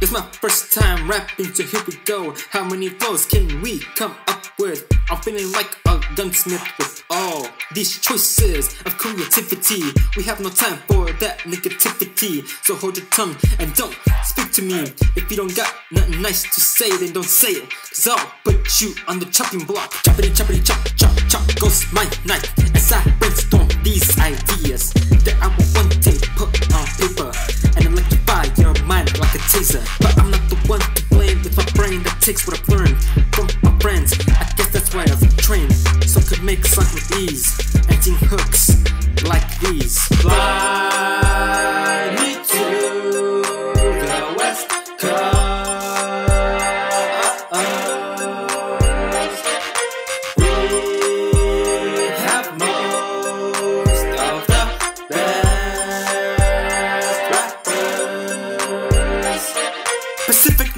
It's my first time rapping, so here we go. How many flows can we come up with? I'm feeling like a gunsmith with all these choices of creativity. We have no time for that negativity, so hold your tongue and don't speak to me. If you don't got nothing nice to say, then don't say it. Cause I'll put you on the chopping block. Choppity, choppity, chop, chop, chop goes my knife as I brainstorm these ideas that I will one day put on paper and electrify your mind like a taser. But I'm not the one to blame with my brain that takes what I've learned and sing hooks like these. Fly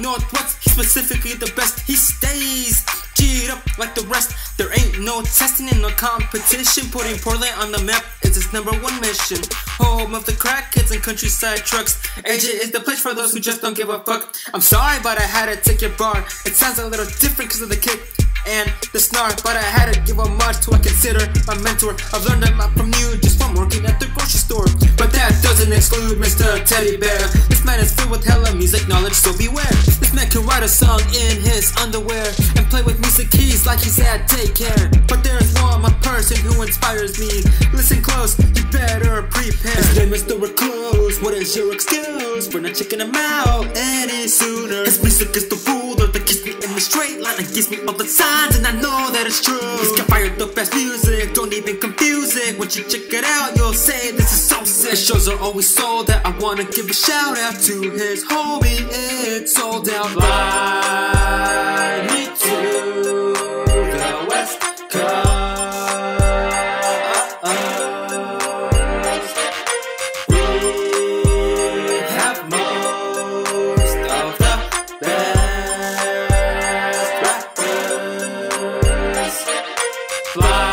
Northwest, he's specifically the best. He stays G'd up like the rest. There ain't no testing in no competition. Putting Portland on the map is his number one mission. Home of the crack kids and countryside trucks. AJ is the place for those who just don't give a fuck. I'm sorry, but I had to take your bar. It sounds a little different because of the kick and the snarl, but I had to give a much to I consider my mentor. I've learned a lot from you just from working at the grocery store. But that doesn't exclude Mr. Teddy Bear. This man is filled with hella music knowledge, so beware. This man can write a song in his underwear and play with music keys like he's at daycare. But there's one more person who inspires me. Listen close, you better prepare. His name is the Recluse. What is your excuse for not checking him out any sooner? His music is the ruler that keeps me in the straight line and gives me all the signs, and I know that it's true. He's got fired music, don't even confuse sick. Once you check it out, you'll say this is so sick. The shows are always sold out. I wanna give a shout out to his homie. It's sold out. Fly me to the West Coast. We have most of the best rappers. Fly.